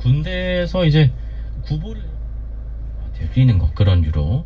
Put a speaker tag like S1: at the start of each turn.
S1: 군대에서 이제 구보를 아, 들리는 거 그런 유로.